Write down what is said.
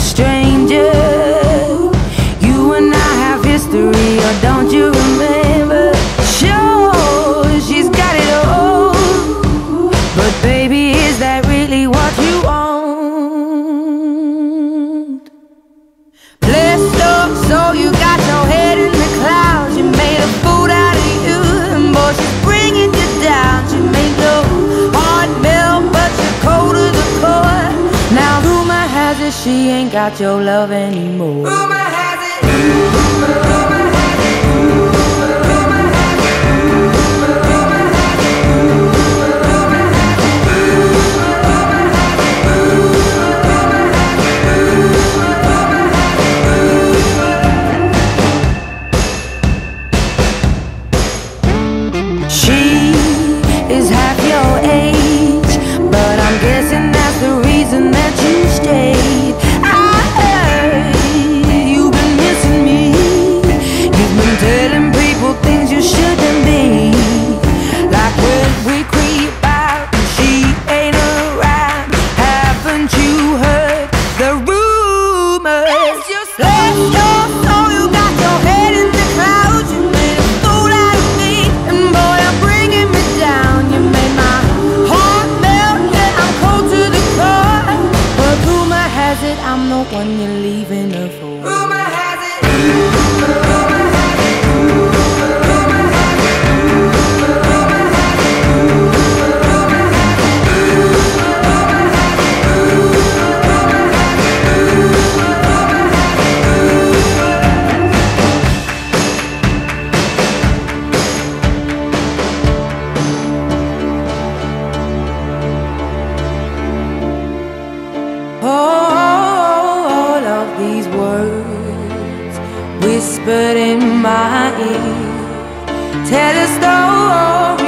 stranger. You and I have history, or don't you remember? Sure, she's got it all. But baby, is that really what you want? Blessed so you she ain't got your love anymore. Rumor has it. no one you're leaving her for. these words whispered in my ear. Tell a story.